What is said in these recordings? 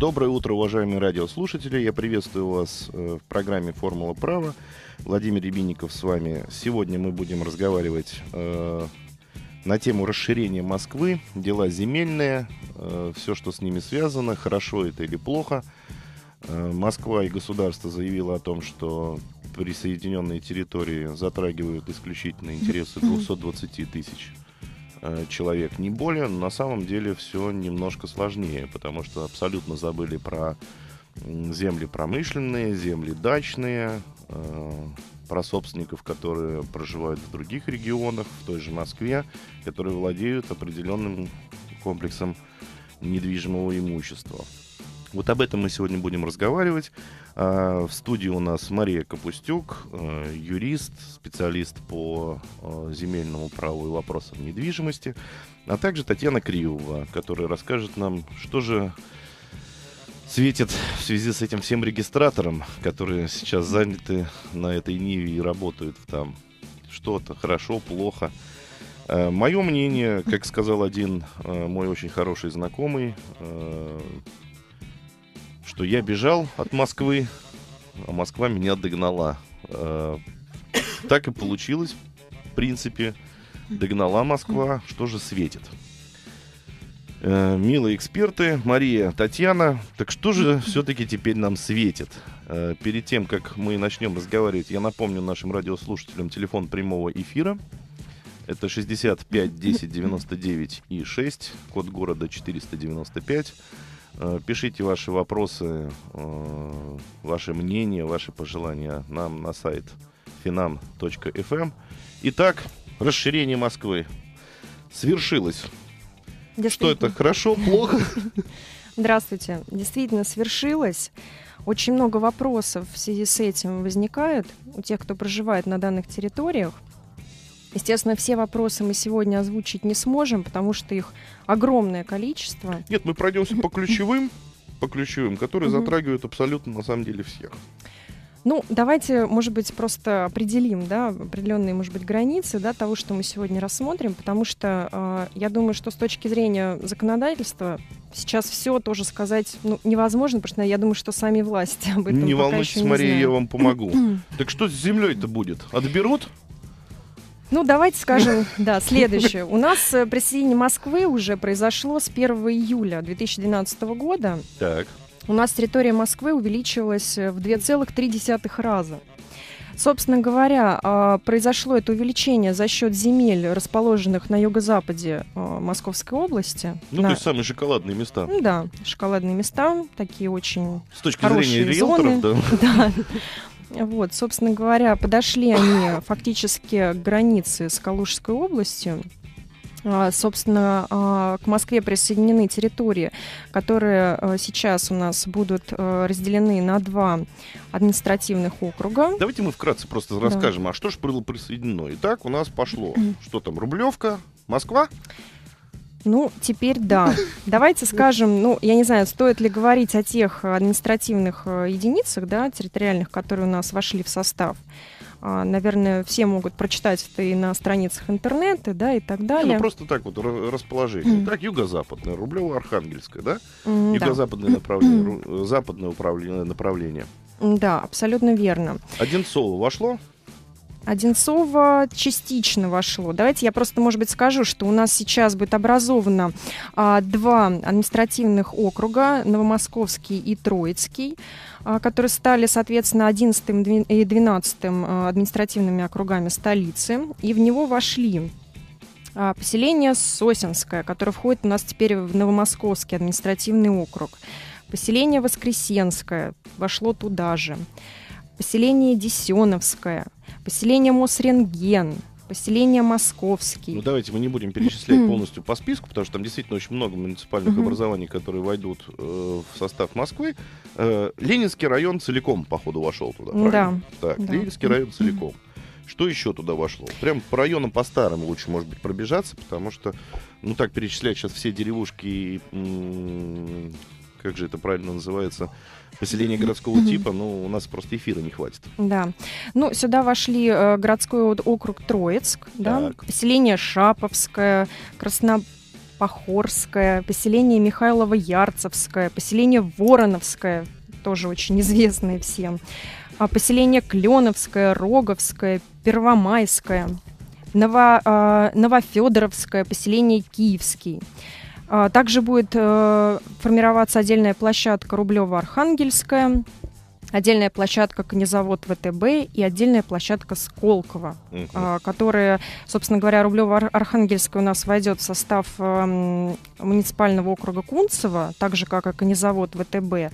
Доброе утро, уважаемые радиослушатели. Я приветствую вас э, в программе «Формула права». Владимир Рябинников с вами. Сегодня мы будем разговаривать э, на тему расширения Москвы, дела земельные, э, все, что с ними связано, хорошо это или плохо. Э, Москва и государство заявило о том, что присоединенные территории затрагивают исключительно интересы 220 тысяч человек, не более. Но на самом деле все немножко сложнее, потому что абсолютно забыли про земли промышленные, земли дачные, э, про собственников, которые проживают в других регионах, в той же Москве, которые владеют определенным комплексом недвижимого имущества. Вот об этом мы сегодня будем разговаривать. А, в студии у нас Мария Капустюк, э, юрист, специалист по э, земельному праву и вопросам недвижимости, а также Татьяна Кривова, которая расскажет нам, что же светит в связи с этим всем регистраторам, которые сейчас заняты на этой ниве и работают там. Что-то хорошо, плохо. Э, Мое мнение, как сказал один мой очень хороший знакомый, что я бежал от Москвы, а Москва меня догнала. Э, так и получилось, в принципе. Догнала Москва, что же светит. Э, милые эксперты, Мария, Татьяна, так что же все-таки теперь нам светит? Э, перед тем, как мы начнем разговаривать, я напомню нашим радиослушателям телефон прямого эфира. Это 65 10 99 и 6, код города 495. Э, пишите ваши вопросы, э, ваши мнения, ваши пожелания нам на сайт finam.fm. Итак, расширение Москвы свершилось. Что это, хорошо, плохо? Здравствуйте. Действительно, свершилось. Очень много вопросов в связи с этим возникает у тех, кто проживает на данных территориях. Естественно, все вопросы мы сегодня озвучить не сможем, потому что их огромное количество. Нет, мы пройдемся по ключевым, по ключевым, которые затрагивают абсолютно на самом деле всех. Ну, давайте, может быть, просто определим, да, определенные, может быть, границы, да, того, что мы сегодня рассмотрим, потому что э, я думаю, что с точки зрения законодательства сейчас все тоже сказать ну, невозможно, потому что я думаю, что сами власти об этом Не волнуйтесь, еще не Мария, знают. я вам помогу. так что с землей-то будет? Отберут? Ну, давайте скажем, да, следующее. У нас э, присоединение Москвы уже произошло с 1 июля 2012 года. Так. У нас территория Москвы увеличилась э, в 2,3 раза. Собственно говоря, а, произошло это увеличение за счет земель, расположенных на юго-западе а, Московской области. Ну, На- то есть самые шоколадные места. Да, шоколадные места, такие очень С точки хорошие зрения риэлторов, зоны. да. Да. Вот, собственно говоря, подошли они фактически к границе с Калужской областью. А, Собственно, а, к Москве присоединены территории, которые а, сейчас у нас будут разделены на два административных округа. Давайте мы вкратце просто Да. расскажем, а что же было присоединено. Итак, у нас пошло, что там, Рублевка, Москва? Ну, теперь да. Давайте скажем, ну, я не знаю, стоит ли говорить о тех административных э, единицах, да, территориальных, которые у нас вошли в состав. А, Наверное, все могут прочитать это и на страницах интернета, да, и так Не, далее. ну просто так вот ра- расположение. Так, юго-западное, Рублево-Архангельское, да? Юго-западное направление, западное управление, направление. Да, абсолютно верно. Одинцово вошло? Одинцово частично вошло. Давайте я просто, может быть, скажу, что у нас сейчас будет образовано а, два административных округа, Новомосковский и Троицкий, а, которые стали, соответственно, 11 дви- и 12 а, административными округами столицы. И в него вошли а, поселение Сосенское, которое входит у нас теперь в Новомосковский административный округ. Поселение Воскресенское вошло туда же. Поселение Десеновское, поселение Мосренген, поселение Московский. Ну, давайте мы не будем перечислять полностью по списку, потому что там действительно очень много муниципальных образований, которые войдут э, в состав Москвы. Э, Ленинский район целиком, походу, вошел туда, Да, правильно? Так, да. Ленинский район целиком. Что еще туда вошло? Прям по районам по старым лучше, может быть, пробежаться, потому что, ну так, перечислять сейчас все деревушки, м, как же это правильно называется, поселения городского типа, ну, у нас просто эфира не хватит. Да. Ну, сюда вошли э, городской округ Троицк, да, поселение Шаповское, Похорское, поселение Михайлово-Ярцевское, поселение Вороновское, тоже очень известные всем, а, поселение Кленовское, Роговское, Первомайское, Ново, э, Новофедоровское, поселение Киевский. А, также будет э, формироваться отдельная площадка Рублево-Архангельская, отдельная площадка Конезавод ВТБ и отдельная площадка Сколково, uh-huh. которая, собственно говоря, Рублево-Архангельская у нас войдет в состав э, муниципального округа Кунцево, так же, как и Конезавод ВТБ,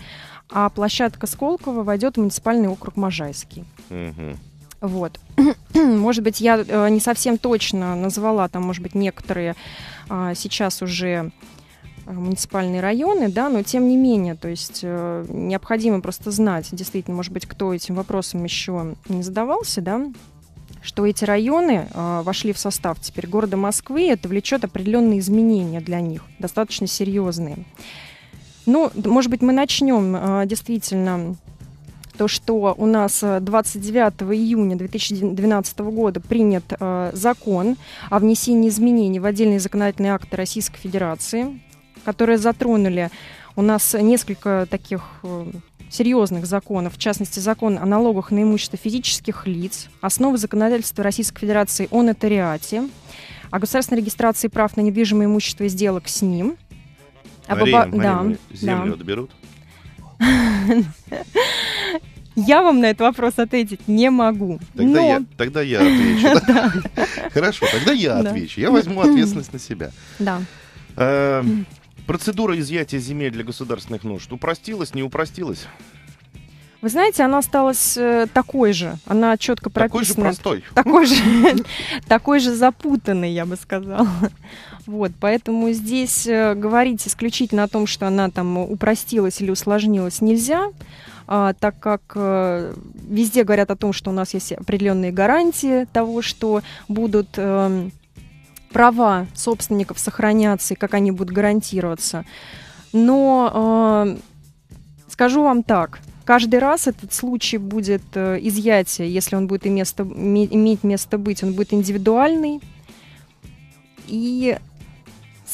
а площадка Сколково войдет в муниципальный округ Можайский. Uh-huh. Вот. может быть, я э, не совсем точно назвала там, может быть, некоторые сейчас уже э, муниципальные районы, да, но тем не менее, то есть э, необходимо просто знать, действительно, может быть, кто этим вопросом еще не задавался, да, что эти районы э, вошли в состав теперь города Москвы, это влечет определенные изменения для них, достаточно серьезные. Ну, может быть, мы начнем э, действительно то, что у нас 29 э, июня 2012 года принят э, закон о внесении изменений в отдельные законодательные акты Российской Федерации, которые затронули у нас несколько таких э, серьезных законов, в частности, закон о налогах на имущество физических лиц, основы законодательства Российской Федерации о нотариате, о государственной регистрации прав на недвижимое имущество и сделок с ним. Мария, об... Мария, да, землю да. отберут? Я вам на этот вопрос ответить не могу. Тогда, но... я, тогда я отвечу. Хорошо, тогда я отвечу. Я возьму ответственность на себя. Да. Э, процедура изъятия земель для государственных нужд упростилась, не упростилась? Вы знаете, она осталась э, такой же. Она четко прописана. Такой же простой. Такой же, такой же запутанный, я бы сказала. Вот, поэтому здесь э, говорить исключительно о том, что она там упростилась или усложнилась, нельзя а, так как а, везде говорят о том, что у нас есть определенные гарантии того, что будут а, права собственников сохраняться и как они будут гарантироваться. Но а, скажу вам так, каждый раз этот случай будет э, изъятие, если он будет иметь место быть, он будет индивидуальный. И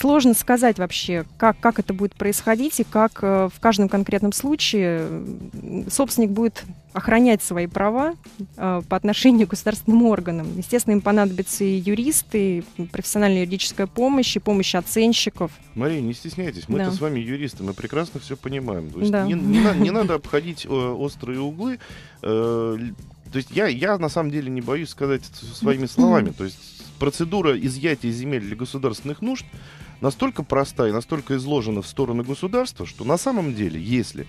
Сложно сказать вообще, как, как это будет происходить и как э, в каждом конкретном случае собственник будет охранять свои права э, по отношению к государственным органам. Естественно, им понадобятся и юристы, и профессиональная юридическая помощь, и помощь оценщиков. Мария, не стесняйтесь, мы-то да. с вами юристы, мы прекрасно все понимаем. То есть да. не, не, не надо обходить э, острые углы. Э, то есть я, я на самом деле не боюсь сказать своими словами. То есть процедура изъятия земель для государственных нужд настолько проста и настолько изложена в сторону государства, что на самом деле, если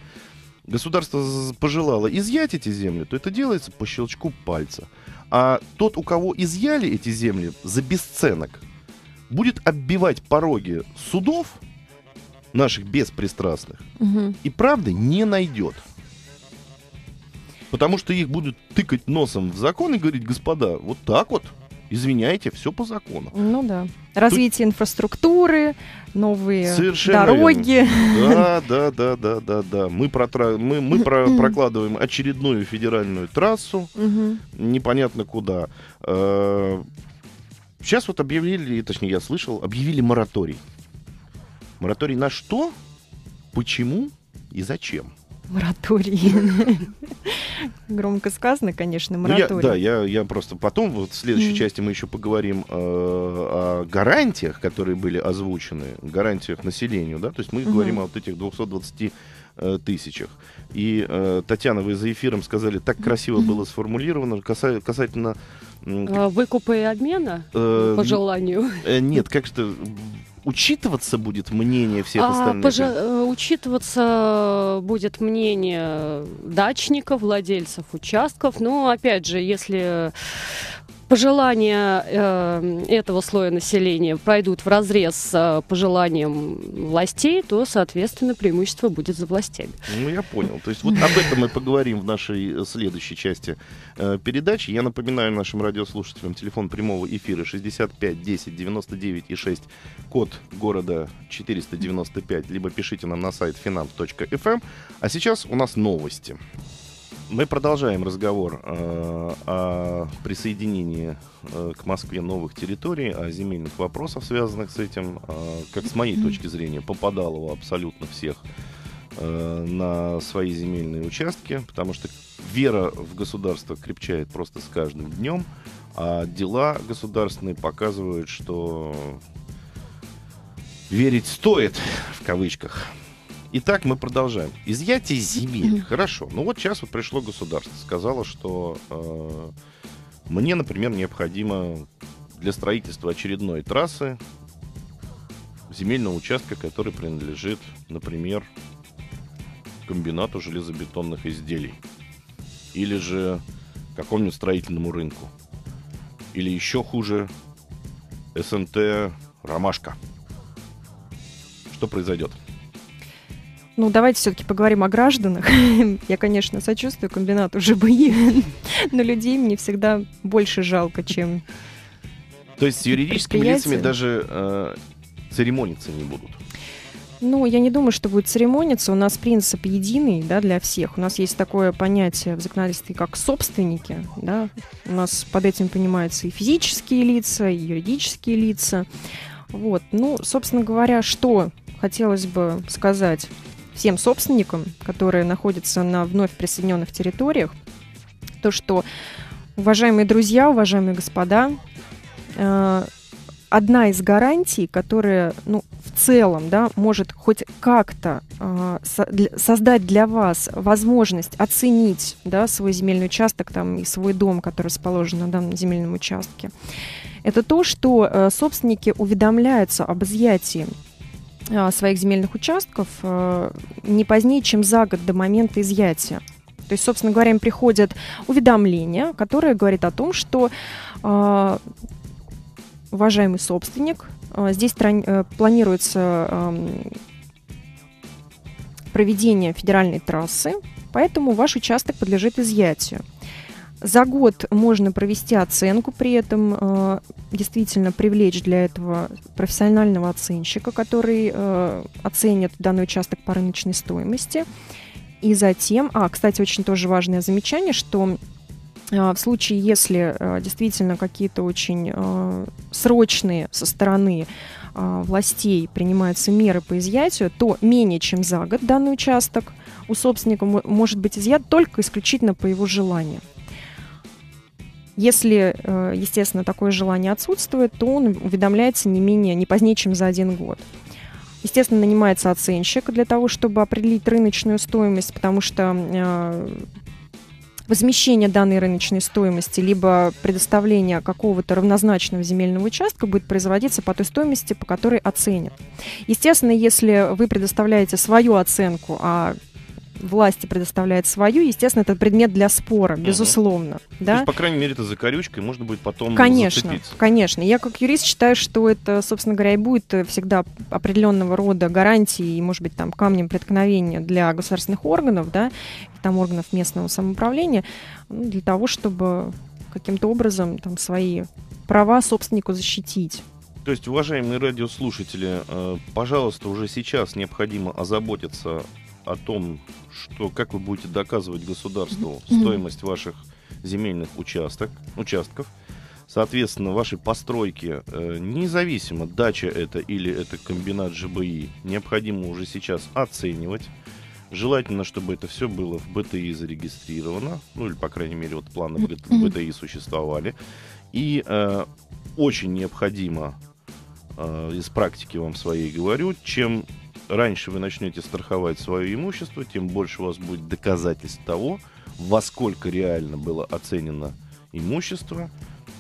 государство пожелало изъять эти земли, то это делается по щелчку пальца. А тот, у кого изъяли эти земли за бесценок, будет оббивать пороги судов наших беспристрастных угу. и правды не найдет. Потому что их будут тыкать носом в закон и говорить, господа, вот так вот Извиняйте, все по закону. Ну да. Развитие Тут... инфраструктуры, новые Совершенно дороги. Верно. Да, да, да, да, да, да. Мы, протра... мы, мы про... прокладываем очередную федеральную трассу, непонятно куда. Сейчас э, вот объявили, точнее я слышал, объявили мораторий. Мораторий на что, почему и зачем? Мораторий. Громко сказано, конечно, мораторий. Ну, я, да, я, я просто потом, вот в следующей mm. части мы еще поговорим э, о гарантиях, которые были озвучены, гарантиях населению, да, то есть мы mm-hmm. говорим о вот этих 220 э, тысячах. И э, Татьяна, вы за эфиром сказали, так красиво было сформулировано каса- касательно... Э, Выкупа и обмена э, по желанию? Э, нет, как что учитываться будет мнение всех а, остальных? Пожа- э, учитываться будет мнение дачников, владельцев участков. Но, опять же, если пожелания э, этого слоя населения пройдут в разрез с э, пожеланием властей, то, соответственно, преимущество будет за властями. Ну, я понял. То есть вот об этом мы поговорим в нашей э, следующей части э, передачи. Я напоминаю нашим радиослушателям телефон прямого эфира 65 10 99 и 6, код города 495, либо пишите нам на сайт finance.fm. А сейчас у нас новости. Мы продолжаем разговор э, о присоединении э, к Москве новых территорий, о земельных вопросах, связанных с этим. Э, как с моей точки зрения, попадало абсолютно всех на свои земельные участки, потому что вера в государство крепчает просто с каждым днем, а дела государственные показывают, что верить стоит, в кавычках. Итак, мы продолжаем. Изъятие земель. Хорошо. Ну вот сейчас вот пришло государство, сказало, что э, мне, например, необходимо для строительства очередной трассы земельного участка, который принадлежит, например, комбинату железобетонных изделий. Или же какому-нибудь строительному рынку. Или еще хуже, СНТ «Ромашка». Что произойдет? Ну, давайте все-таки поговорим о гражданах. Я, конечно, сочувствую комбинату ЖБИ, но людей мне всегда больше жалко, чем То есть с юридическими лицами даже э, церемониться не будут? Ну, я не думаю, что будет церемониться. У нас принцип единый да, для всех. У нас есть такое понятие в законодательстве, как собственники. Да? У нас под этим понимаются и физические лица, и юридические лица. Вот. Ну, собственно говоря, что хотелось бы сказать всем собственникам, которые находятся на вновь присоединенных территориях, то, что, уважаемые друзья, уважаемые господа, э, одна из гарантий, которая, ну, в целом, да, может хоть как-то э, со, создать для вас возможность оценить, да, свой земельный участок там и свой дом, который расположен на данном земельном участке, это то, что э, собственники уведомляются об изъятии своих земельных участков э, не позднее, чем за год до момента изъятия. То есть, собственно говоря, им приходят уведомления, которое говорит о том, что э, уважаемый собственник, э, здесь планируется э, проведение федеральной трассы, поэтому ваш участок подлежит изъятию. За год можно провести оценку, при этом э, действительно привлечь для этого профессионального оценщика, который э, оценит данный участок по рыночной стоимости. И затем, а, кстати, очень тоже важное замечание, что э, в случае, если действительно какие-то очень срочные со стороны властей принимаются меры по изъятию, то менее чем за год данный участок у собственника может быть изъят только исключительно по его желанию. Если, э, естественно, такое желание отсутствует, то он уведомляется не менее, не позднее, чем за один год. Естественно, нанимается оценщик для того, чтобы определить рыночную стоимость, потому что э, возмещение данной рыночной стоимости либо предоставление какого-то равнозначного земельного участка будет производиться по той стоимости, по которой оценят. Естественно, если вы предоставляете свою оценку, а власти предоставляет свою, естественно, это предмет для спора, безусловно. Угу. Да? То есть, по крайней мере, это закорючкой можно будет потом Конечно, зацепиться. конечно. Я как юрист считаю, что это, собственно говоря, и будет всегда определенного рода гарантией, и, может быть, там камнем преткновения для государственных органов, да, там органов местного самоуправления, ну, для того, чтобы каким-то образом там свои права собственнику защитить. То есть, уважаемые радиослушатели, э, пожалуйста, уже сейчас необходимо озаботиться о том, что как вы будете доказывать государству стоимость ваших земельных участок, участков. Соответственно, ваши постройки, э, независимо, дача это или это комбинат ЖБИ, необходимо уже сейчас оценивать. Желательно, чтобы это все было в БТИ зарегистрировано, ну или, по крайней мере, вот планы БТИ существовали. И э, очень необходимо, э, из практики вам своей говорю, чем раньше вы начнете страховать свое имущество, тем больше у вас будет доказательств того, во сколько реально было оценено имущество,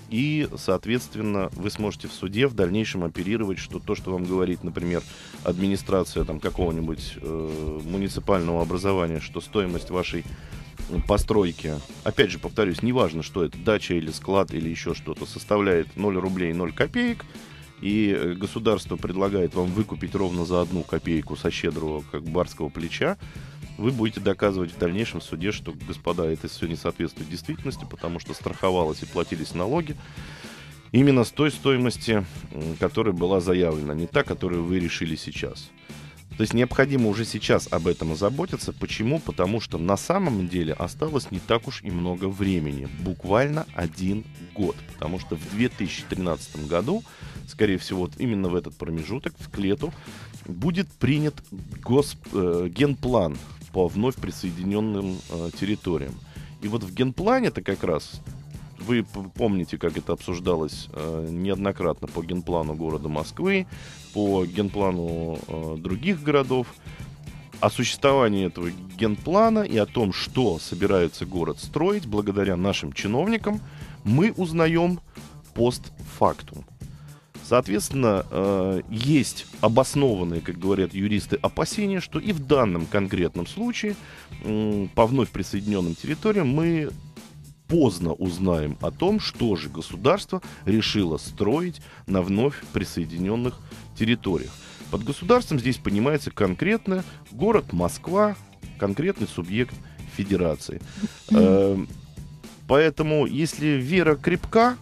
и, соответственно, вы сможете в суде в дальнейшем оперировать, что то, что вам говорит, например, администрация там, какого-нибудь э, муниципального образования, что стоимость вашей постройки, опять же, повторюсь, неважно, что это, дача или склад или еще что-то, составляет 0 рублей 0 копеек, и э, государство предлагает вам выкупить ровно за одну копейку со щедрого, как барского плеча, вы будете доказывать в дальнейшем в суде, что, господа, это все не соответствует действительности, потому что страховалось и платились налоги именно с той стоимости, которая была заявлена, не та, которую вы решили сейчас. То есть необходимо уже сейчас об этом озаботиться. Почему? Потому что на самом деле осталось не так уж и много времени. Буквально один год. Потому что в 2013 году, скорее всего, вот именно в этот промежуток, в лету, будет принят гос, э, генплан по вновь присоединенным э, территориям. И вот в генплане-то как раз вы помните, как это обсуждалось э, неоднократно по генплану города Москвы, по генплану э, других городов. О существовании этого генплана и о том, что собирается город строить, благодаря нашим чиновникам, мы узнаем постфактум. Соответственно, э, есть обоснованные, как говорят юристы, опасения, что и в данном конкретном случае по вновь присоединенным территориям мы поздно узнаем о том, что же государство решило строить на вновь присоединенных территориях. Под государством здесь понимается конкретно город Москва, конкретный субъект федерации. Эм, поэтому, если вера крепка,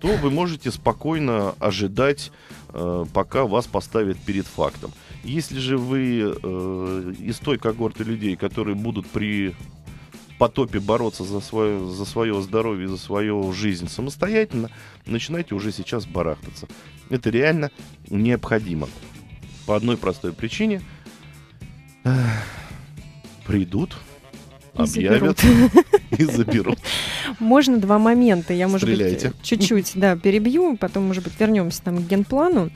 то вы можете спокойно ожидать, э, пока вас поставят перед фактом. Если же вы э, из той когорты людей, которые будут при потопе бороться за свое, за свое здоровье, за свою жизнь самостоятельно, начинайте уже сейчас барахтаться. Это реально необходимо. По одной простой причине. Придут, объявят и заберут. Можно два момента. Я, может Стреляйте. быть, чуть-чуть да, перебью, потом, может быть, вернемся там, к генплану.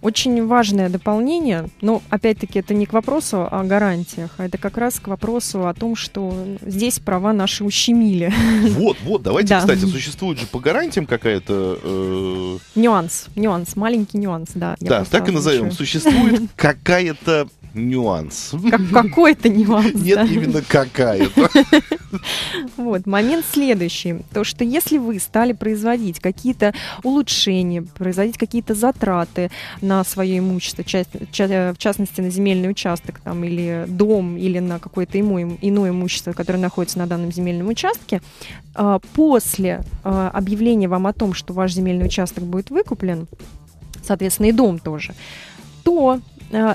Очень важное дополнение, но, опять-таки, это не к вопросу о гарантиях, а это как раз к вопросу о том, что здесь права наши ущемили. Вот, вот, давайте, да. кстати, существует же по гарантиям какая-то... Э... Нюанс, нюанс, маленький нюанс, да. Да, так и назовем. Существует какая-то нюанс. Как, какой-то нюанс. Нет, да? именно какая-то. Вот, момент следующий. То, что если вы стали производить какие-то улучшения, производить какие-то затраты на свое имущество, часть, в частности, на земельный участок там, или дом, или на какое-то иное, имущество, которое находится на данном земельном участке, а, после а, объявления вам о том, что ваш земельный участок будет выкуплен, соответственно, и дом тоже, то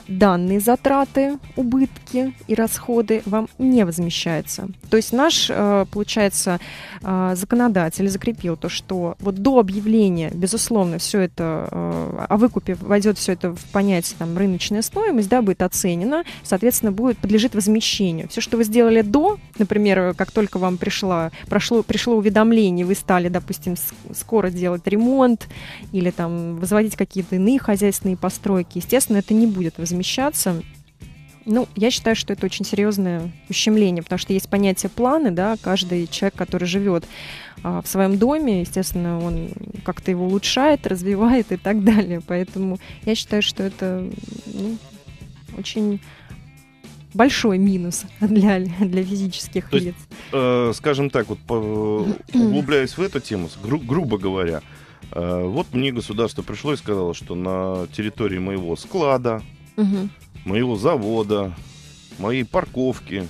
данные затраты, убытки и расходы вам не возмещаются. То есть наш, э, получается, э, законодатель закрепил то, что вот до объявления, безусловно, все это о выкупе войдет все это в понятие там, рыночная стоимость, да, будет оценена, соответственно, будет, подлежит возмещению. Все, что вы сделали до, например, как только вам пришло, прошло, пришло уведомление, вы стали, допустим, скоро делать ремонт или там возводить какие-то иные хозяйственные постройки, естественно, это не будет будет возмещаться. Ну, я считаю, что это очень серьезное ущемление, потому что есть понятие планы, да, каждый человек, который живет а, в своем доме, естественно, он как-то его улучшает, развивает и так далее. Поэтому я считаю, что это ну, очень большой минус для, для физических То лиц. Есть, э, скажем так, вот по, углубляясь в эту тему, гру, грубо говоря, э, вот мне государство пришло и сказало, что на территории моего склада, угу. моего завода, моей парковки,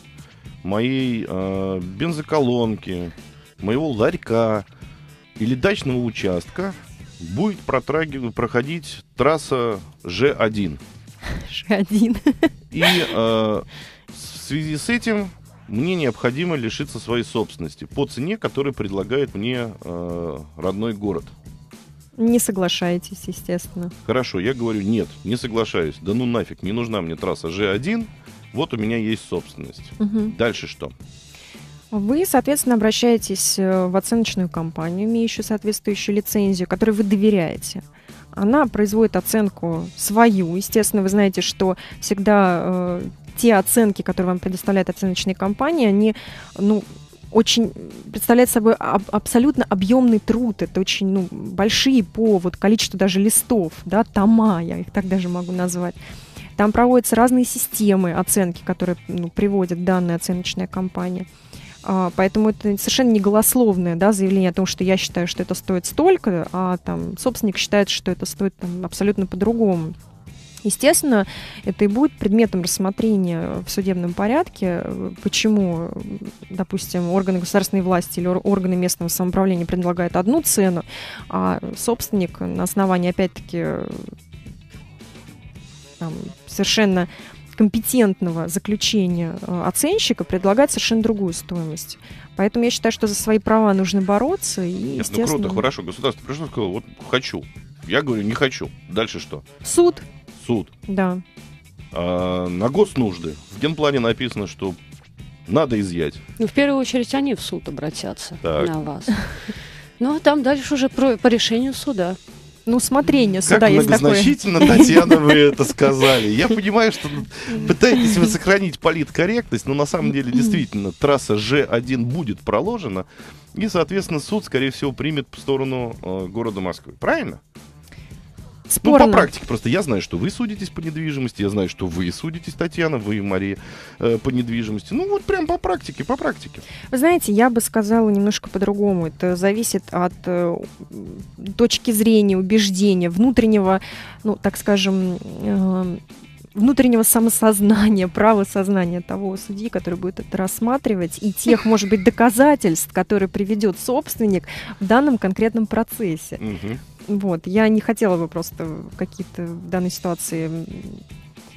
моей э, бензоколонки, моего ларька или дачного участка будет проходить трасса Ж1. Ж1. И э, в связи с этим мне необходимо лишиться своей собственности по цене, которую предлагает мне э, родной город. Не соглашаетесь, естественно. Хорошо, я говорю, нет, не соглашаюсь. Да ну нафиг, не нужна мне трасса G1, вот у меня есть собственность. Угу. Дальше что? Вы, соответственно, обращаетесь э, в оценочную компанию, имеющую соответствующую лицензию, которой вы доверяете. Она производит оценку свою. Естественно, вы знаете, что всегда э, те оценки, которые вам предоставляет оценочные компании, они, ну, очень представляет собой аб- абсолютно объемный труд. Это очень ну, большие по вот, количеству даже листов, да, тома, я их так даже могу назвать. Там проводятся разные системы оценки, которые ну, приводят данная оценочная компания. А, поэтому это совершенно не голословное да, заявление о том, что я считаю, что это стоит столько, а там собственник считает, что это стоит там, абсолютно по-другому. Естественно, это и будет предметом рассмотрения в судебном порядке, почему, допустим, органы государственной власти или органы местного самоуправления предлагают одну цену, а собственник на основании, опять-таки, там, совершенно компетентного заключения э, оценщика предлагает совершенно другую стоимость. Поэтому я считаю, что за свои права нужно бороться. И, Нет, естественно... ну круто, хорошо. Государство пришло и сказало, вот хочу. Я говорю, не хочу. Дальше что? Суд, Суд. да. А, на госнужды. В генплане написано, что надо изъять. Ну, в первую очередь они в суд обратятся Так. на вас. Ну, а там дальше уже про- по решению суда. Ну, усмотрение Как суда есть такое. многозначительно, Татьяна, вы это сказали. Я понимаю, что пытаетесь вы сохранить политкорректность, но на самом деле действительно трасса Ж1 будет проложена, и, соответственно, суд, скорее всего, примет в сторону э, города Москвы. Правильно? Ну, Спорно. по практике просто. Я знаю, что вы судитесь по недвижимости, я знаю, что вы судитесь, Татьяна, вы и Мария, э, по недвижимости. Ну, вот прям по практике, по практике. Вы знаете, я бы сказала немножко по-другому. Это зависит от э, точки зрения, убеждения, внутреннего, ну, так скажем, э, внутреннего самосознания, правосознания того судьи, который будет это рассматривать, и тех, может быть, доказательств, которые приведет собственник в данном конкретном процессе. Мгм. Вот, я не хотела бы просто какие-то в данной ситуации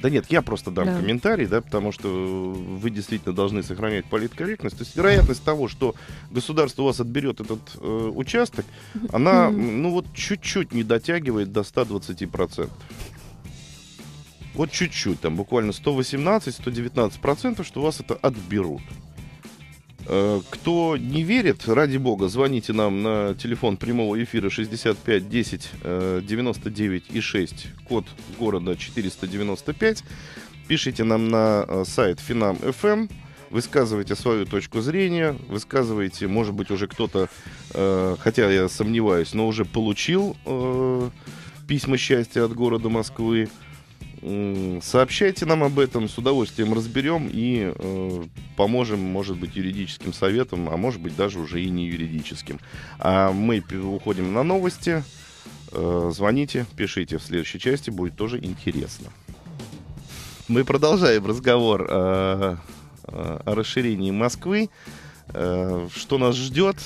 Да нет, я просто дам Да. комментарий, да, потому что вы действительно должны сохранять политкорректность. То есть вероятность того, что государство у вас отберет этот э, участок, она, ну вот чуть-чуть не дотягивает до 120%. Вот чуть-чуть, там буквально 118-119%, что вас это отберут. Э, Кто не верит, ради бога, звоните нам на телефон прямого эфира 65 10 э, 99 и 6, код города 495. Пишите нам на э, сайт Финам FM, высказывайте свою точку зрения, высказывайте, может быть, уже кто-то, э, хотя я сомневаюсь, но уже получил письма счастья от города Москвы. Сообщайте нам об этом, с удовольствием разберем и э, поможем, может быть, юридическим советом, а может быть, даже уже и не юридическим. А мы уходим на новости. Э, звоните, пишите в следующей части, будет тоже интересно. Мы продолжаем разговор э, э, о расширении Москвы, э, что нас ждет,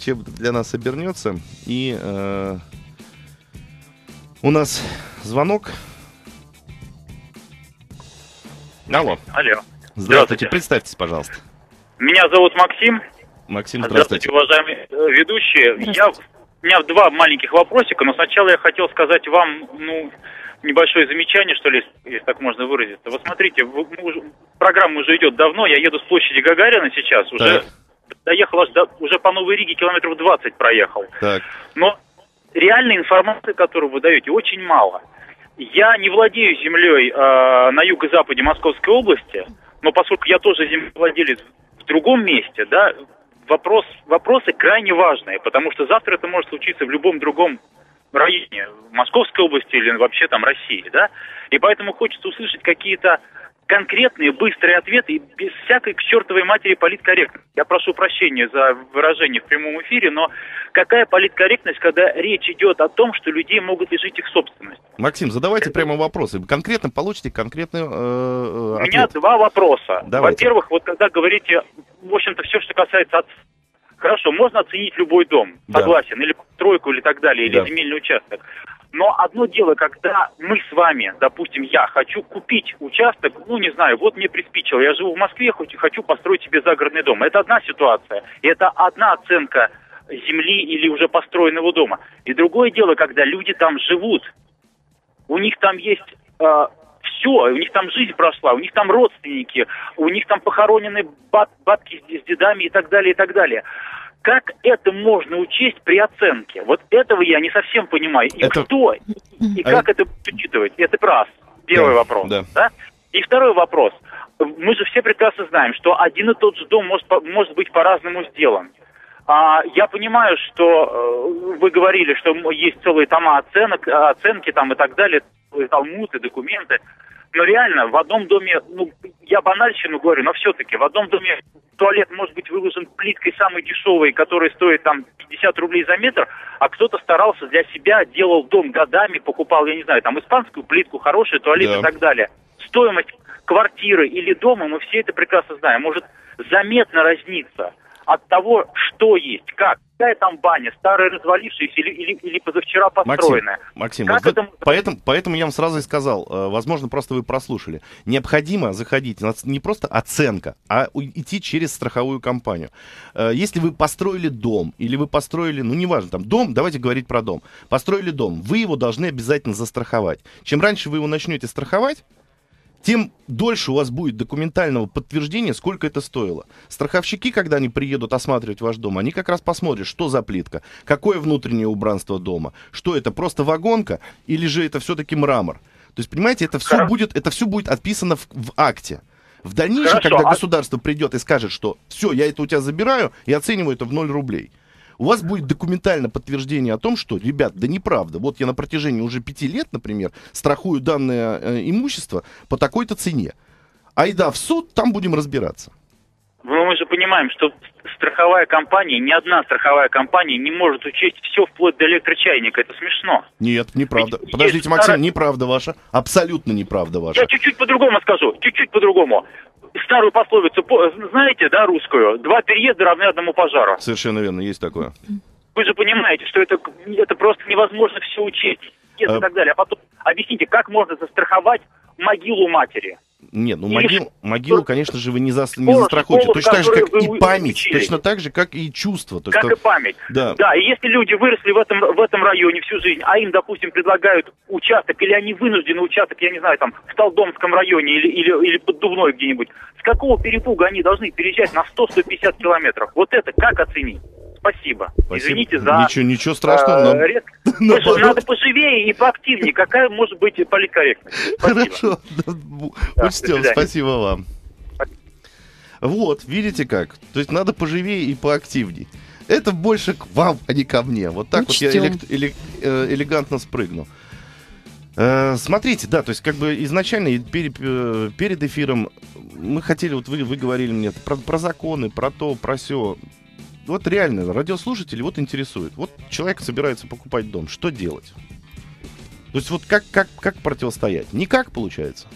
чем для нас обернется. И э, у нас звонок. Алло. Алло. Здравствуйте, Здравствуйте. представьтесь, пожалуйста. Меня зовут Максим. Максим, Здравствуйте, здравствуйте. уважаемые э, ведущие. Я, у меня два маленьких вопросика, но сначала я хотел сказать вам, ну, небольшое замечание, что ли, если так можно выразиться. Вот смотрите, вы- мы уже- программа уже идет давно, я еду с площади Гагарина сейчас, уже Так. доехал аж до, уже по Новой Риге километров 20 проехал. Так, Но реальной информации, которую вы даете, очень мало. Я не владею землей э, на юго-западе Московской области, но поскольку я тоже землевладелец в другом месте, да, вопрос, вопросы крайне важные, потому что завтра это может случиться в любом другом районе Московской области или вообще там России, да, и поэтому хочется услышать какие-то конкретные, быстрые ответы и без всякой к чертовой матери политкорректности. Я прошу прощения за выражение в прямом эфире, но какая политкорректность, когда речь идет о том, что людей могут лишить их собственности? Максим, задавайте прямо вопросы. Конкретно получите конкретный э, э, У меня ответ. два вопроса. Во-первых, вот когда говорите, в общем-то, все, что касается от... Хорошо, можно оценить любой дом, Да. согласен, или стройку, или так далее, или Да. земельный участок. Но одно дело, когда мы с вами, допустим, я хочу купить участок, ну, не знаю, вот мне приспичило, я живу в Москве, хочу построить себе загородный дом. Это одна ситуация, это одна оценка земли или уже построенного дома. И другое дело, когда люди там живут, у них там есть все, у них там жизнь прошла, у них там родственники, у них там похоронены бабки с, с дедами и так далее, и так далее. Как это можно учесть при оценке? Вот этого я не совсем понимаю. И Это- кто, и, и А как это учитывать? Это раз. Первый Да, вопрос. да. И второй вопрос. Мы же все прекрасно знаем, что один и тот же дом может, по- может быть по-разному сделан. А, я понимаю, что э, вы говорили, что есть целые тома оценок, оценки там и так далее, целые талмуды, документы. Но реально, в одном доме, ну, я банальщину говорю, но все-таки в одном доме туалет может быть выложен плиткой самой дешевой, которая стоит там 50 рублей за метр, а кто-то старался для себя, делал дом годами, покупал, я не знаю, там испанскую плитку, хороший туалет Да. и так далее. Стоимость квартиры или дома, мы все это прекрасно знаем, может заметно разниться. От того, что есть, как. Какая там баня, старая развалившаяся или, или, или позавчера построенная. Максим, Как вот это- поэтому, поэтому я вам сразу и сказал, э, возможно, просто вы прослушали. Необходимо заходить, не просто оценка, а идти через страховую компанию. Э, Если вы построили дом, или вы построили, ну, неважно, там, дом, давайте говорить про дом. Построили дом, вы его должны обязательно застраховать. Чем раньше вы его начнете страховать, тем дольше у вас будет документального подтверждения, сколько это стоило. Страховщики, когда они приедут осматривать ваш дом, они как раз посмотрят, что за плитка, какое внутреннее убранство дома, что это, просто вагонка или же это все-таки мрамор. То есть, понимаете, это все будет, это все будет отписано в, в акте. В дальнейшем, Хорошо, когда а- государство придет и скажет, что все, я это у тебя забираю и оцениваю это в 0 рублей, у вас будет документально подтверждение о том, что, ребят, да неправда. Вот я на протяжении уже пяти лет, например, страхую данное э, имущество по такой-то цене. Айда в суд, там будем разбираться. Ну, мы же понимаем, что страховая компания, ни одна страховая компания не может учесть все вплоть до электрочайника. Это смешно. Нет, неправда. Ведь Подождите, Максим, старая- неправда ваша. Абсолютно неправда ваша. Я чуть-чуть по-другому скажу, чуть-чуть по-другому. Старую пословицу, по- знаете, да, русскую? Два переезда равны одному пожару. Совершенно верно, есть такое. Вы же понимаете, что это, это просто невозможно все учесть и А- так далее. А потом объясните, как можно застраховать могилу матери? Нет, ну могил, могилу, конечно же, вы не, зас- не застрахуете. Точно так же, как и память. учили. Точно так же, как и чувство. То Как что- и память. Да. Да, и если люди выросли в этом, в этом районе всю жизнь, а им, допустим, предлагают участок, или они вынуждены участок, я не знаю, там, в Талдомском районе или, или, или под Дубной где-нибудь, с какого перепуга они должны переезжать на 100-150 километров? Вот это как оценить? Спасибо. Спасибо. Извините за... Ничего, ничего страшного, но... э, резко. наоборот. Слушай, надо поживее и поактивнее. Какая может быть политкорректность? Спасибо. Хорошо. Учтем, спасибо вам. Вот, видите как? То есть надо поживее и поактивней. Это больше к вам, а не ко мне. Вот так вот я Учтем. элек- эле- э, элегантно спрыгну. Э, Смотрите, да, то есть как бы изначально и пере- э, перед эфиром мы хотели, вот вы, вы говорили мне про, про законы, про то, про все. Вот реально, радиослушатели вот интересует. Вот человек собирается покупать дом, что делать? То есть вот как, как, как противостоять? Никак получается.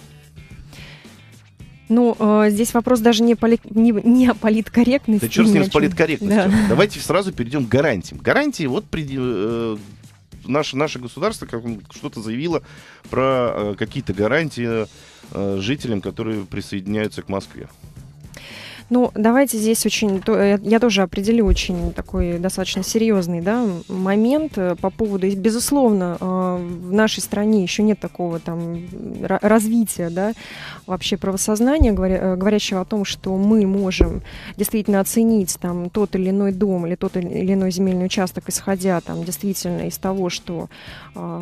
Ну, э, здесь вопрос даже не, поли- не, не о политкорректности. Да черт с ни ним с политкорректностью. Да. Давайте сразу перейдем к гарантиям. Гарантии, вот приди- э, наше, наше государство как что-то заявило про э, какие-то гарантии э, жителям, которые присоединяются к Москве. Ну, давайте здесь очень, э, я тоже определю очень такой достаточно серьезный да, момент э, по поводу, безусловно, э, в нашей стране еще нет такого там ра- развития, да, вообще правосознания, говоря- говорящего о том, что мы можем действительно оценить там тот или иной дом или тот или иной земельный участок, исходя там действительно из того, что э,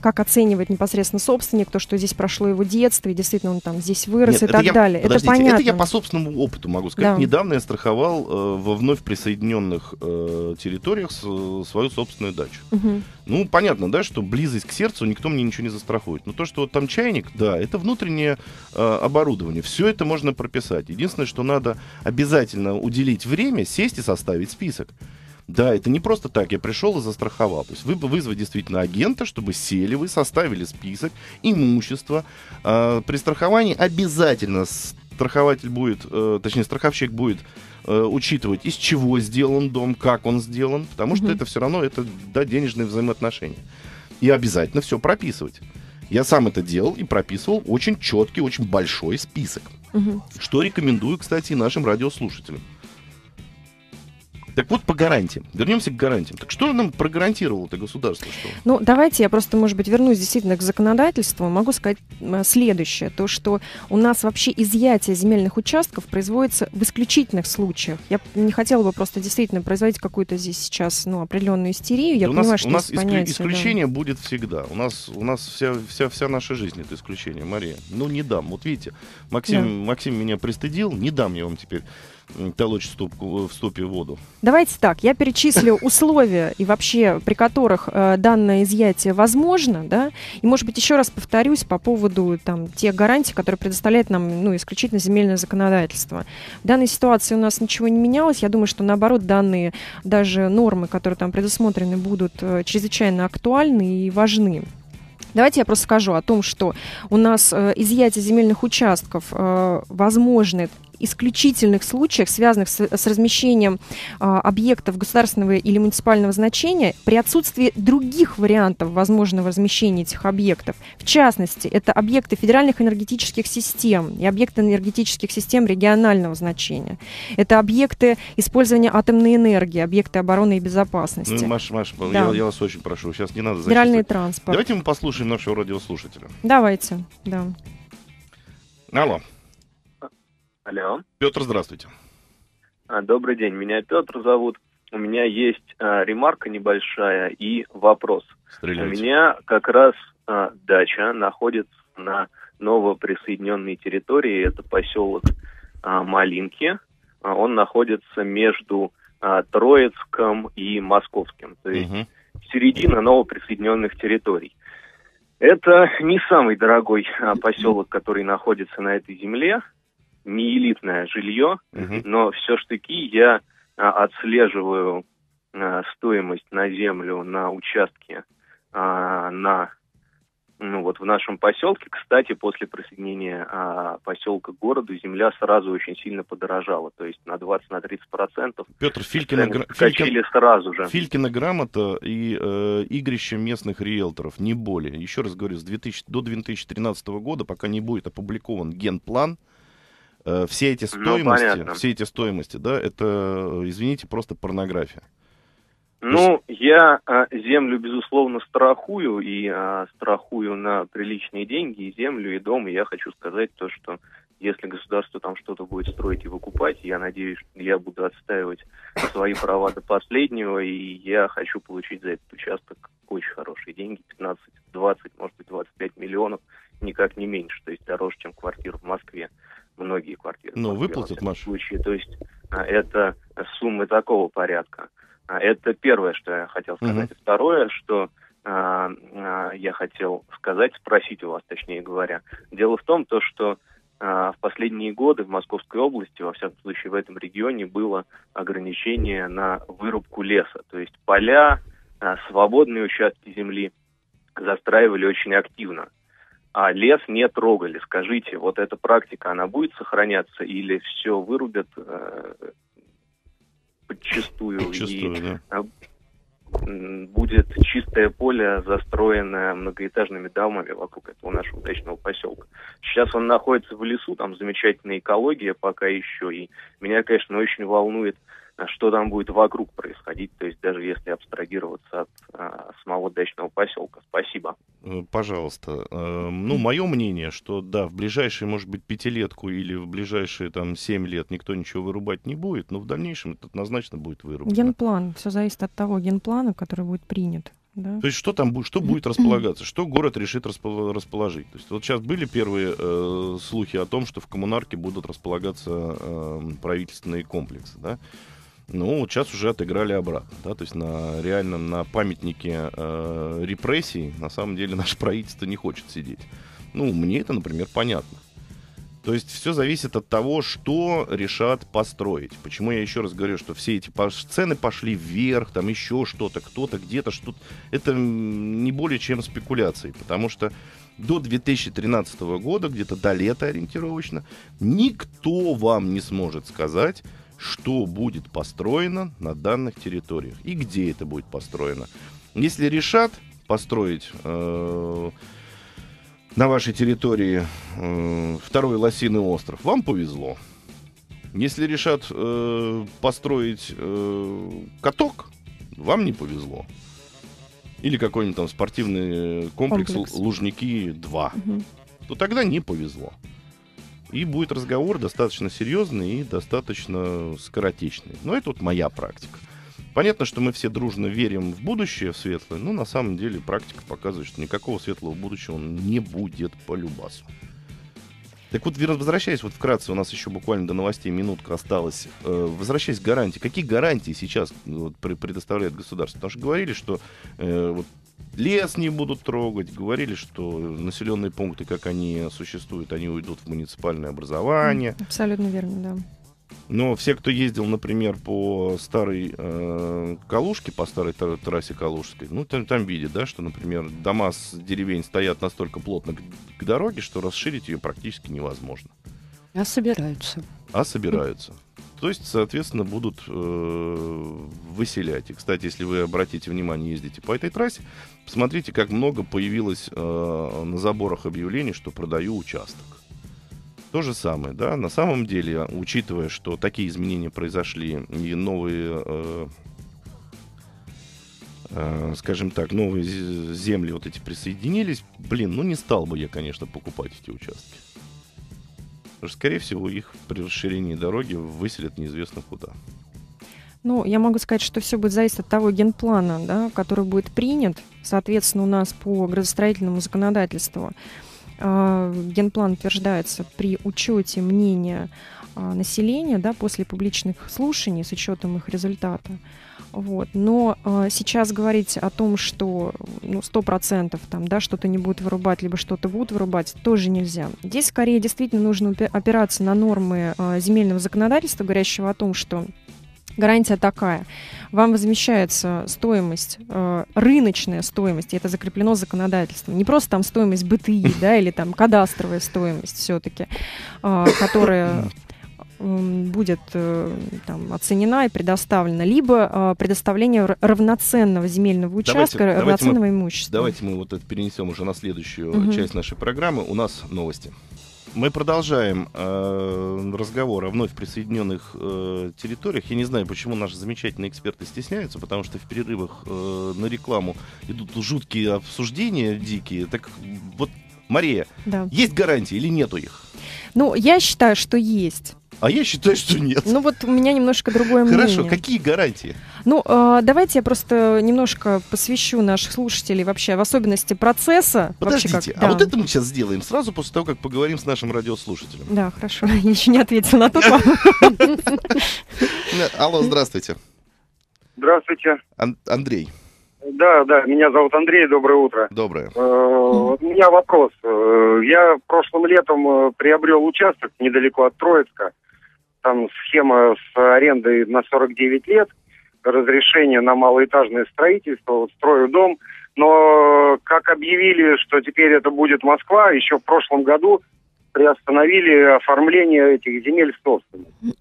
как оценивает непосредственно собственник, то, что здесь прошло его детство, и действительно он там здесь вырос Нет, и так я- далее. подождите, это понятно. Это я по собственному опыту могу сказать. Да. Недавно я страховал э, во вновь присоединенных э, территориях с- свою собственную дачу. Мгм. Ну, понятно, да, что близость к сердцу никто мне ничего не застрахует. Но то, что вот там чайник, да, это внутреннее э, оборудование. Все это можно прописать. Единственное, что надо обязательно уделить время, сесть и составить список. Да, это не просто так, я пришел и застраховал. То есть вы бы вызвать действительно агента, чтобы сели вы, составили список имущества. Э, при страховании обязательно страхователь будет, э, точнее страховщик будет э, учитывать, из чего сделан дом, как он сделан, потому что Мгм. это все равно это да, денежные взаимоотношения. И обязательно все прописывать. Я сам это делал и прописывал очень четкий, очень большой список. Мгм. Что рекомендую, кстати, и нашим радиослушателям. Так вот, по гарантиям. Вернемся к гарантиям. Так что нам прогарантировало это государство? Что? Ну, давайте я просто, может быть, вернусь действительно к законодательству. Могу сказать э, следующее. То, что у нас вообще изъятие земельных участков производится в исключительных случаях. Я не хотела бы просто действительно производить какую-то здесь сейчас ну, определенную истерию. Я у понимаю, нас, что у нас исклю- понятие, да. исключение будет всегда. У нас, у нас вся, вся, вся наша жизнь это исключение, Мария. Ну, не дам. Вот видите, Максим, Максим меня пристыдил, не дам я вам теперь толочь ступку, в ступе воду. Давайте так, я перечислю условия и вообще при которых э, данное изъятие возможно, да, и, может быть, еще раз повторюсь по поводу там тех гарантий, которые предоставляет нам, ну, исключительно земельное законодательство. В данной ситуации у нас ничего не менялось. Я думаю, что наоборот данные даже нормы, которые там предусмотрены, будут э, чрезвычайно актуальны и важны. Давайте я просто скажу о том, что у нас э, изъятие земельных участков э, возможно исключительных случаях, связанных с, с размещением а, объектов государственного или муниципального значения, при отсутствии других вариантов возможного размещения этих объектов. В частности, это объекты федеральных энергетических систем и объекты энергетических систем регионального значения. Это объекты использования атомной энергии, объекты обороны и безопасности. Ну, Маш, Маш, Да. я, я вас очень прошу, сейчас не надо Федеральный транспорт. Давайте мы послушаем нашего радиослушателя. Давайте, да. Алло, Алло. Петр, здравствуйте. А, Добрый день, меня Петр зовут. У меня есть а, ремарка небольшая и вопрос. У Стреляйте. меня как раз а, дача находится на новоприсоединенной территории. Это поселок а, Малинки. А, он находится между а, Троицком и Московским. То есть Мгм. середина новоприсоединенных территорий. Это не самый дорогой а, поселок, который находится на этой земле, не элитное жилье, Мгм. но все-таки я а, отслеживаю а, стоимость на землю на участке а, на ну вот в нашем поселке, кстати, после присоединения а, поселка к городу земля сразу очень сильно подорожала, то есть на 20-30 процентов. Петр, Филькина, Филькин- сразу же. Филькина грамота и э, игрище местных риэлторов, не более. Еще раз говорю, с 2000, до 2013 года, пока не будет опубликован генплан, все эти Ну, стоимости, понятно. все эти стоимости, да, это, э, извините, просто порнография. Ну, я а, землю, безусловно, страхую, и а, страхую на приличные деньги, и землю, и дом. И я хочу сказать то, что если государство там что-то будет строить и выкупать, я надеюсь, что я буду отстаивать свои права до последнего, и я хочу получить за этот участок очень хорошие деньги, 15, 20, может быть, 25 миллионов, никак не меньше, то есть дороже, чем квартира в Москве. Многие квартиры. в Ну, выплатят, во всяком Маш? случае. То есть а, это суммы такого порядка. А, Это первое, что я хотел сказать. И Второе, что а, я хотел сказать, спросить у вас, точнее говоря. Дело в том, то, что в последние годы в Московской области, во всяком случае в этом регионе, было ограничение на вырубку леса. То есть поля, свободные участки земли застраивали очень активно. А лес не трогали. Скажите, вот эта практика, она будет сохраняться или все вырубят э, подчистую, и Чувствую, да. м, будет чистое поле, застроенное многоэтажными домами вокруг этого нашего дачного поселка. Сейчас он находится в лесу, там замечательная экология пока еще, и меня, конечно, очень волнует, а, что там будет вокруг происходить, то есть даже если абстрагироваться от а, самого дачного поселка. Спасибо. Э, Пожалуйста. Э, Ну, мое мнение, что да, в ближайшие, может быть, пятилетку или в ближайшие там семь лет никто ничего вырубать не будет, но в дальнейшем это однозначно будет вырублено. Генплан. Все зависит от того генплана, который будет принят. Да? То есть что там будет, что будет располагаться, что город решит распол- расположить. То есть вот сейчас были первые э, слухи о том, что в коммунарке будут располагаться э, правительственные комплексы, да. Ну, вот сейчас уже отыграли обратно, да, то есть на реально на памятнике э, репрессий на самом деле наше правительство не хочет сидеть. Ну, мне это, например, понятно. То есть все зависит от того, что решат построить. Почему я еще раз говорю, что все эти цены пошли вверх, там еще что-то, кто-то где-то что-то. Это не более чем спекуляции, потому что до 2013 года, где-то до лета ориентировочно, никто вам не сможет сказать, что будет построено на данных территориях и где это будет построено. Если решат построить э, на вашей территории э, второй лосиный остров, вам повезло. Если решат э, построить э, каток, вам не повезло. Или какой-нибудь там спортивный комплекс, Комплекс. Л- Лужники 2, Мгм. то тогда не повезло. И будет разговор достаточно серьезный и достаточно скоротечный. Но это вот моя практика. Понятно, что мы все дружно верим в будущее, в светлое, но на самом деле практика показывает, что никакого светлого будущего не будет по любасу. Так вот, возвращаясь вот вкратце, у нас еще буквально до новостей минутка осталась. Э, возвращаясь к гарантии, какие гарантии сейчас предоставляет государство? Потому что говорили, что э, вот, лес не будут трогать, говорили, что населенные пункты, как они существуют, они уйдут в муниципальное образование. Абсолютно верно, да. Но все, кто ездил, например, по старой э, Калужке, по старой тр- трассе Калужской, ну, там, там видят, да, что, например, дома с деревень стоят настолько плотно к, к дороге, что расширить ее практически невозможно. А собираются. а собираются. То есть, соответственно, будут э, выселять. И, кстати, если вы обратите внимание, ездите по этой трассе, посмотрите, как много появилось э, на заборах объявлений, что продаю участок. То же самое, да, на самом деле, учитывая, что такие изменения произошли и новые, э, э, скажем так, новые земли вот эти присоединились, блин, ну не стал бы я, конечно, покупать эти участки. Потому что, скорее всего, их при расширении дороги выселят неизвестно куда. Ну, я могу сказать, что все будет зависеть от того генплана, да, который будет принят, соответственно, у нас по градостроительному законодательству. Э, генплан утверждается при учете мнения э, населения да, после публичных слушаний с учетом их результата. Вот. Но э, сейчас говорить о том, что ну, 100% там, да, что-то не будут вырубать, либо что-то будут вырубать, тоже нельзя. Здесь скорее действительно нужно опираться на нормы э, земельного законодательства, говорящего о том, что гарантия такая. Вам возмещается стоимость, э, рыночная стоимость, и это закреплено законодательством. Не просто там стоимость БТИ, да, или там кадастровая стоимость все-таки, э, которая будет э, там, оценена и предоставлена, либо э, предоставление равноценного земельного участка, давайте, равноценного давайте мы, имущества. Давайте мы вот это перенесем уже на следующую угу. часть нашей программы. У нас новости. Мы продолжаем э, разговор о вновь присоединенных э, территориях. Я не знаю, почему наши замечательные эксперты стесняются, потому что в перерывах э, на рекламу идут жуткие обсуждения дикие. Так вот, Мария, да. есть гарантии или нету их? Ну, я считаю, что есть. А я считаю, что нет. Ну вот у меня немножко другое мнение. Хорошо, какие гарантии? Ну, э, давайте я просто немножко посвящу наших слушателей вообще в особенности процесса. Подождите, вообще, как, а да. вот это мы сейчас сделаем сразу после того, как поговорим с нашим радиослушателем. Да, хорошо. Я еще не ответила на то. Алло, здравствуйте. Здравствуйте. Андрей. Да, да, меня зовут Андрей, доброе утро. Доброе. Э, у меня вопрос. Э, я прошлым летом приобрел участок недалеко от Троицка. Там схема с арендой на 49 лет, разрешение на малоэтажное строительство, вот строю дом. Но как объявили, что теперь это будет Москва, еще в прошлом году приостановили оформление этих земель в собственность.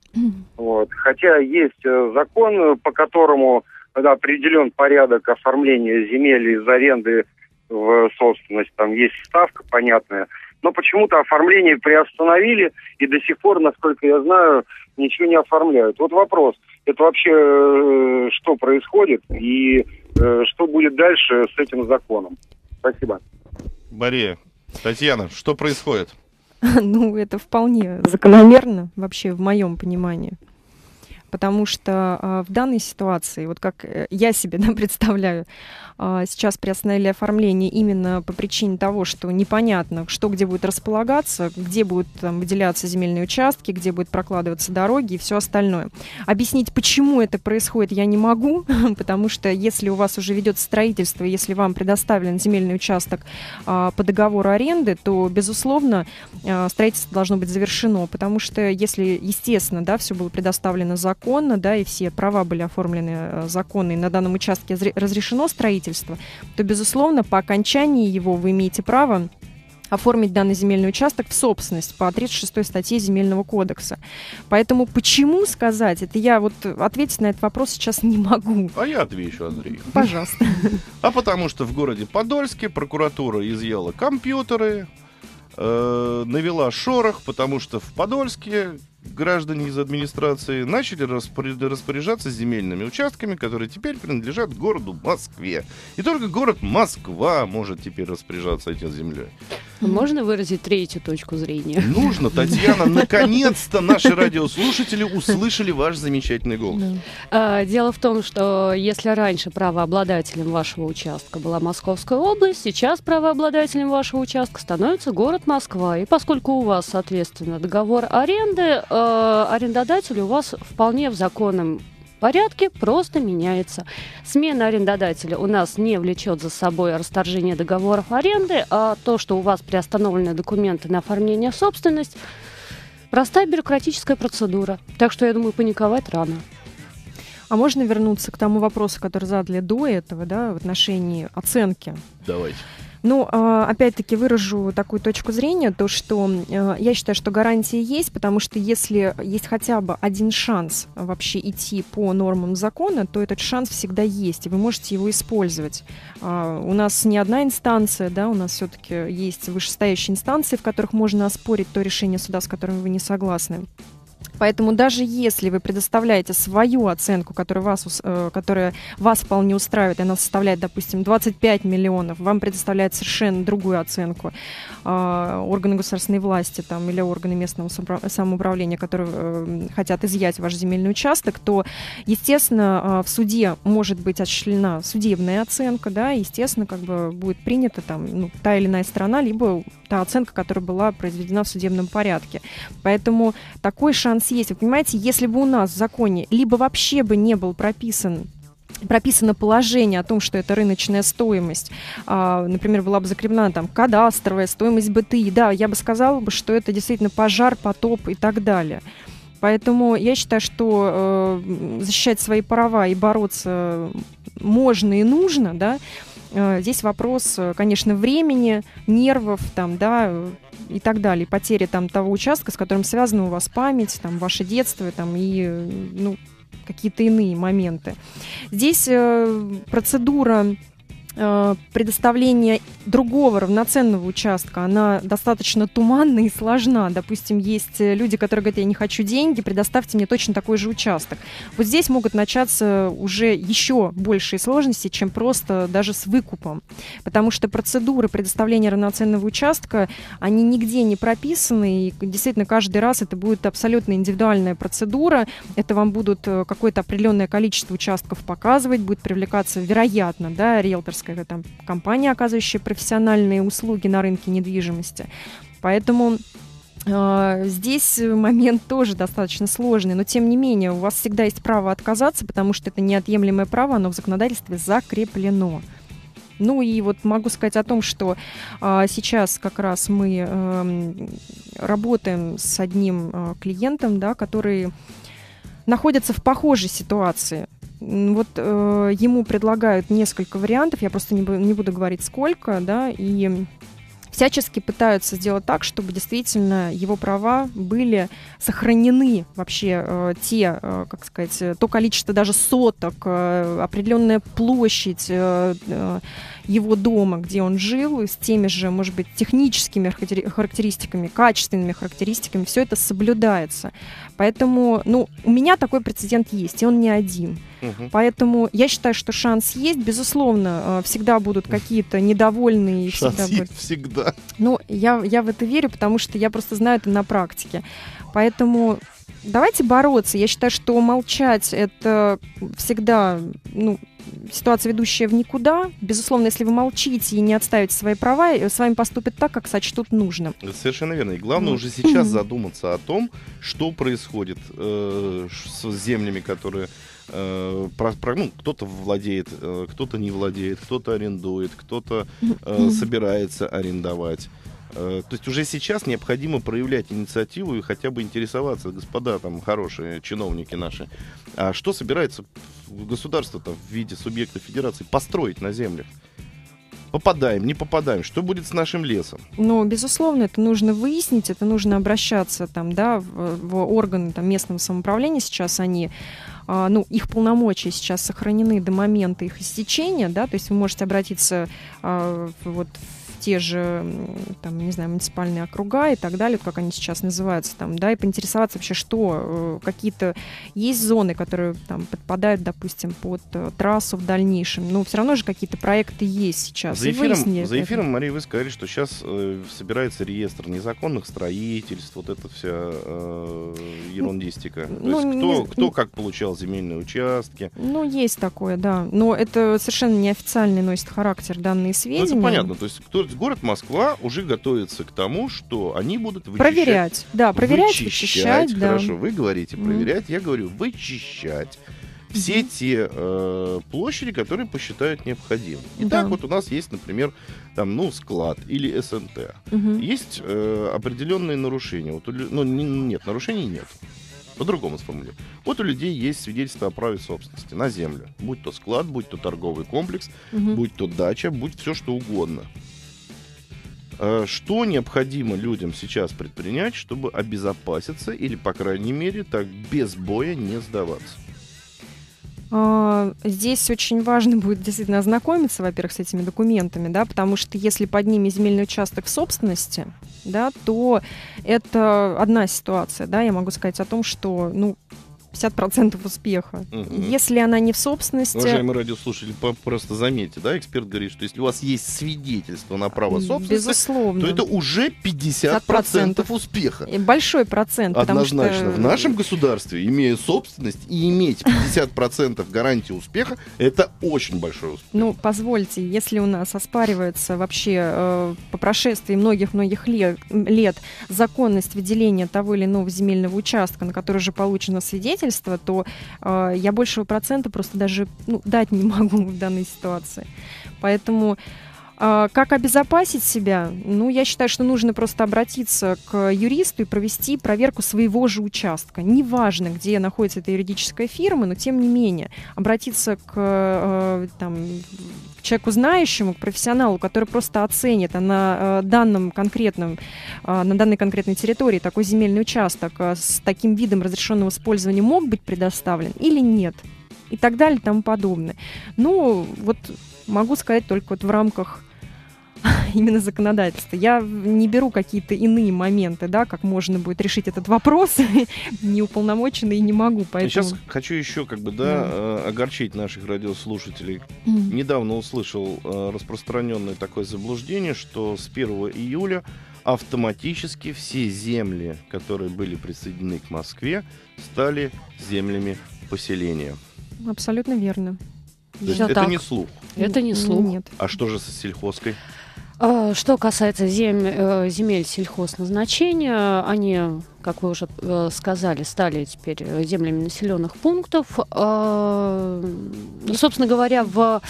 Вот. Хотя есть закон, по которому когда определен порядок оформления земель из аренды в собственность, там есть ставка понятная, но почему-то оформление приостановили, и до сих пор, насколько я знаю, ничего не оформляют. Вот вопрос, это вообще э, что происходит, и э, что будет дальше с этим законом? Спасибо. Мария, Татьяна, что происходит? Ну, это вполне закономерно, вообще, в моем понимании потому что э, в данной ситуации, вот как э, я себе да, представляю, э, сейчас приостановили оформление именно по причине того, что непонятно, что где будет располагаться, где будут там, выделяться земельные участки, где будут прокладываться дороги и все остальное. Объяснить, почему это происходит, я не могу, потому что если у вас уже ведется строительство, если вам предоставлен земельный участок по договору аренды, то, безусловно, строительство должно быть завершено, потому что если, естественно, да, все было предоставлено за законно, да, и все права были оформлены э, законно, и на данном участке разрешено строительство, то, безусловно, по окончании его вы имеете право оформить данный земельный участок в собственность по 36 статье Земельного кодекса. Поэтому почему сказать, это я вот ответить на этот вопрос сейчас не могу. А я отвечу, Андрей. Пожалуйста. А потому что в городе Подольске прокуратура изъяла компьютеры, э, навела шорох, потому что в Подольске граждане из администрации начали распоряжаться земельными участками, которые теперь принадлежат городу Москве. И только город Москва может теперь распоряжаться этой землей. Можно выразить третью точку зрения? Нужно, Татьяна. Наконец-то наши радиослушатели услышали ваш замечательный голос. А, дело в том, что если раньше правообладателем вашего участка была Московская область, сейчас правообладателем вашего участка становится город Москва. И поскольку у вас, соответственно, договор аренды, э, арендодатель у вас вполне в законном порядке просто меняется. Смена арендодателя у нас не влечет за собой расторжение договоров аренды, а то, что у вас приостановлены документы на оформление собственности, простая бюрократическая процедура. Так что, я думаю, паниковать рано. А можно вернуться к тому вопросу, который задали до этого, да, в отношении оценки? Давайте. Ну, а, опять-таки выражу такую точку зрения, то что э, я считаю, что гарантии есть, потому что если есть хотя бы один шанс вообще идти по нормам закона, то этот шанс всегда есть, и вы можете его использовать. А, у нас не одна инстанция, да, у нас все-таки есть вышестоящие инстанции, в которых можно оспорить то решение суда, с которым вы не согласны. Поэтому даже если вы предоставляете свою оценку, которая вас, э, которая вас вполне устраивает, и она составляет, допустим, 25 миллионов, вам предоставляет совершенно другую оценку э, органы государственной власти там, или органы местного самоуправления, которые э, хотят изъять ваш земельный участок, то, естественно, в суде может быть осуществлена судебная оценка, да, естественно, как бы будет принята там ну, та или иная сторона, либо та оценка, которая была произведена в судебном порядке. Поэтому такой шанс есть. Вы понимаете, если бы у нас в законе либо вообще бы не был прописан прописано положение о том, что это рыночная стоимость, а, например, была бы закреплена там кадастровая стоимость БТИ, да, я бы сказала бы, что это действительно пожар, потоп и так далее. Поэтому я считаю, что э, защищать свои права и бороться можно и нужно, да. Э, здесь вопрос, э, конечно, времени, нервов, там, да, и так далее, потери там того участка, с которым связана у вас память, там ваше детство, там и ну какие-то иные моменты. Здесь э, процедура предоставление другого равноценного участка, она достаточно туманна и сложна. Допустим, есть люди, которые говорят, я не хочу деньги, предоставьте мне точно такой же участок. Вот здесь могут начаться уже еще большие сложности, чем просто даже с выкупом. Потому что процедуры предоставления равноценного участка, они нигде не прописаны, и действительно каждый раз это будет абсолютно индивидуальная процедура. Это вам будут э, какое-то определенное количество участков показывать, будет привлекаться, вероятно, да, риэлторская какая-то там компания, оказывающая профессиональные услуги на рынке недвижимости. Поэтому э, Здесь момент тоже достаточно сложный, но тем не менее у вас всегда есть право отказаться, потому что это неотъемлемое право, оно в законодательстве закреплено. Ну и вот могу сказать о том, что а, сейчас как раз мы а, работаем с одним а, клиентом, да, который находится в похожей ситуации. Вот э, ему предлагают несколько вариантов, я просто не, не буду говорить сколько, да, и всячески пытаются сделать так, чтобы действительно его права были сохранены вообще э, те, э, как сказать, то количество даже соток, э, определенная площадь э, э, его дома, где он жил, с теми же, может быть, техническими характеристиками, качественными характеристиками, все это соблюдается. Поэтому, ну, у меня такой прецедент есть, и он не один. Угу. Поэтому я считаю, что шанс есть. Безусловно, э, всегда будут какие-то недовольные. Шанс всегда есть будет... всегда. Ну, я, я в это верю, потому что я просто знаю это на практике. Поэтому давайте бороться. Я считаю, что молчать это всегда, ну, ситуация, ведущая в никуда. Безусловно, если вы молчите и не отставите свои права, э, с вами поступят так, как сочтут нужным. Совершенно верно. И главное уже сейчас задуматься о том, что происходит э, с землями, которые э, про, про, ну, кто-то владеет, э, кто-то не владеет, кто-то арендует, кто-то э, собирается арендовать. Э, то есть уже сейчас необходимо проявлять инициативу и хотя бы интересоваться, господа там хорошие чиновники наши, а что собирается государство-то в виде субъекта федерации построить на землях? попадаем, не попадаем, что будет с нашим лесом? Ну, безусловно, это нужно выяснить, это нужно обращаться там, да, в, в органы там, местного самоуправления. Сейчас они а, ну, их полномочия сейчас сохранены до момента их истечения, да, то есть вы можете обратиться а, вот те же, там, не знаю, муниципальные округа и так далее, как они сейчас называются, там, да, и поинтересоваться вообще, что, э, какие-то есть зоны, которые там подпадают, допустим, под э, трассу в дальнейшем, но все равно же какие-то проекты есть сейчас. За эфиром, за эфиром это. Мария, вы сказали, что сейчас э, собирается реестр незаконных строительств, вот это вся э, ерундистика. То ну, есть кто, не... кто как получал земельные участки. Ну, есть такое, да. Но это совершенно неофициальный носит характер данные сведения. Ну, это понятно. То есть кто, город Москва уже готовится к тому, что они будут вычищать. Проверять, да, проверять, вычищать. вычищать хорошо, да. вы говорите проверять, mm. я говорю вычищать все mm-hmm. те э, площади, которые посчитают необходимым. Итак, да. вот у нас есть, например, там, ну, склад или СНТ. Mm-hmm. Есть э, определенные нарушения. Вот, ну, не, нет, нарушений нет. По-другому сформулирую. Вот у людей есть свидетельство о праве собственности на землю. Будь то склад, будь то торговый комплекс, угу. будь то дача, будь все что угодно. Э, что необходимо людям сейчас предпринять, чтобы обезопаситься или, по крайней мере, так без боя не сдаваться? А, здесь очень важно будет действительно ознакомиться, во-первых, с этими документами, да, потому что если под ними земельный участок в собственности, да, то это одна ситуация, да, я могу сказать о том, что, ну, 50% успеха. Угу. Если она не в собственности... Уважаемые радиослушатели, просто заметьте, да, эксперт говорит, что если у вас есть свидетельство на право собственности, Безусловно. то это уже 50%, 50%. успеха. И большой процент. Однозначно. Что... В нашем государстве, имея собственность и иметь 50% гарантии успеха, это очень большой успех. Ну, позвольте, если у нас оспаривается вообще э, по прошествии многих-многих лет, лет законность выделения того или иного земельного участка, на который уже получено свидетельство, свидетельства, то э, я большего процента просто даже ну, дать не могу в данной ситуации. Поэтому как обезопасить себя? Ну, я считаю, что нужно просто обратиться к юристу и провести проверку своего же участка. Неважно, где находится эта юридическая фирма, но тем не менее обратиться к э, там, человеку знающему, к профессионалу, который просто оценит а на э, данном конкретном, а, на данной конкретной территории такой земельный участок с таким видом разрешенного использования мог быть предоставлен или нет и так далее и тому подобное. Ну, вот могу сказать только вот в рамках именно законодательства. Я не беру какие-то иные моменты, да, как можно будет решить этот вопрос, не уполномоченный и не могу. Поэтому... Сейчас хочу еще как бы, да. Э, огорчить наших радиослушателей. Mm. Недавно услышал э, распространенное такое заблуждение, что с 1 июля автоматически все земли, которые были присоединены к Москве, стали землями поселения. Абсолютно верно. То есть это так. не слух. Это не слух. Нет. А что же со сельхозкой? А, что касается зем, э, земель сельхозназначения, они, как вы уже э, сказали, стали теперь землями населенных пунктов. А, собственно говоря, в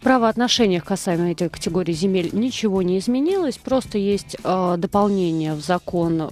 правоотношениях касаемо этой категории земель ничего не изменилось, просто есть дополнение в закон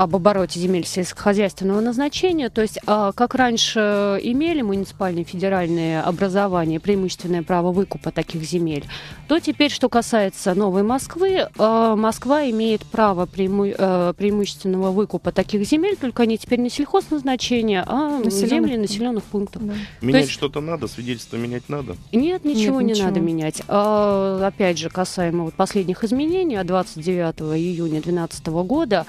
об обороте земель сельскохозяйственного назначения. То есть, а, как раньше имели муниципальные федеральные образования преимущественное право выкупа таких земель, то теперь, что касается Новой Москвы, а, Москва имеет право преиму, а, преимущественного выкупа таких земель, только они теперь не сельхозназначение, а населенных... земли населенных пунктов. Да. Менять есть... что-то надо, свидетельство менять надо? Нет, ничего Нет, не ничего. надо менять. А, опять же, касаемо вот последних изменений от 29 июня 2012 года,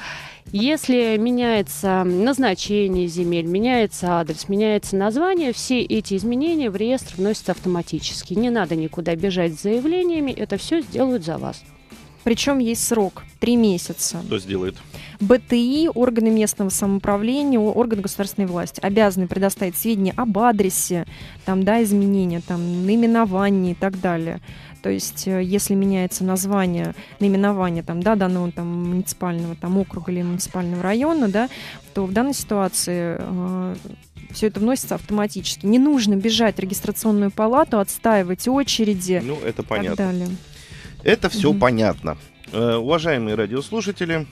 если меняется назначение земель, меняется адрес, меняется название, все эти изменения в реестр вносятся автоматически. Не надо никуда бежать с заявлениями, это все сделают за вас. Причем есть срок три месяца. Кто сделает? БТИ, органы местного самоуправления, органы государственной власти обязаны предоставить сведения об адресе, там, да, изменения, там, наименовании и так далее. То есть, э, если меняется название, наименование там, да, данного там, муниципального там, округа или муниципального района, да, то в данной ситуации э, все это вносится автоматически. Не нужно бежать в регистрационную палату, отстаивать очереди. Ну, это понятно. Так далее. Это все угу. понятно. Э, уважаемые радиослушатели,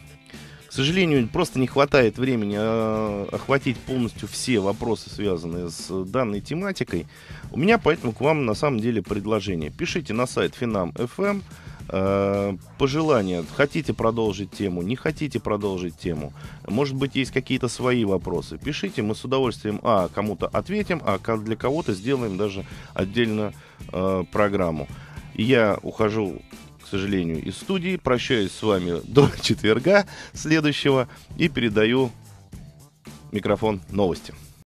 к сожалению, просто не хватает времени э, охватить полностью все вопросы, связанные с данной тематикой. У меня поэтому к вам на самом деле предложение. Пишите на сайт Finam.fm э, пожелания. Хотите продолжить тему, не хотите продолжить тему. Может быть, есть какие-то свои вопросы. Пишите, мы с удовольствием, а, кому-то ответим, а для кого-то сделаем даже отдельно э, программу. Я ухожу к сожалению, из студии. Прощаюсь с вами до четверга следующего и передаю микрофон новости.